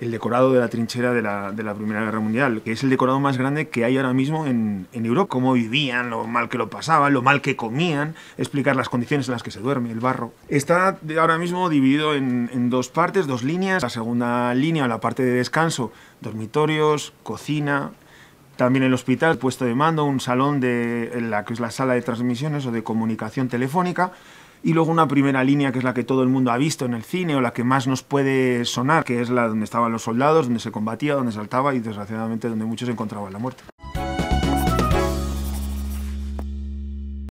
el decorado de la trinchera de la, de la, Primera Guerra Mundial, que es el decorado más grande que hay ahora mismo en, en, Europa. Cómo vivían, lo mal que lo pasaban, lo mal que comían, explicar las condiciones en las que se duerme, el barro. Está ahora mismo dividido en, en dos partes, dos líneas. La segunda línea, la parte de descanso, dormitorios, cocina, también el hospital, puesto de mando, un salón de la que es la sala de transmisiones o de comunicación telefónica y luego una primera línea que es la que todo el mundo ha visto en el cine o la que más nos puede sonar, que es la donde estaban los soldados, donde se combatía, donde saltaba y desgraciadamente donde muchos encontraban la muerte.